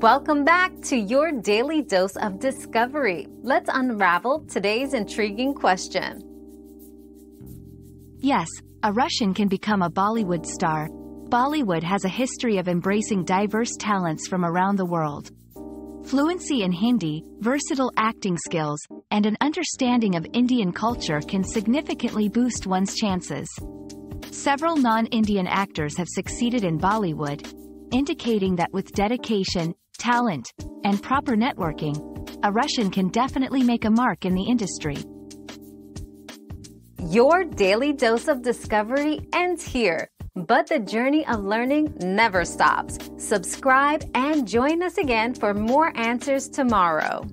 Welcome back to your daily dose of discovery. Let's unravel today's intriguing question. Yes, a Russian can become a Bollywood star. Bollywood has a history of embracing diverse talents from around the world. Fluency in Hindi, versatile acting skills, and an understanding of Indian culture can significantly boost one's chances. Several non-Indian actors have succeeded in Bollywood, indicating that with dedication, talent, and proper networking, a Russian can definitely make a mark in the industry. Your daily dose of discovery ends here, but the journey of learning never stops. Subscribe and join us again for more answers tomorrow.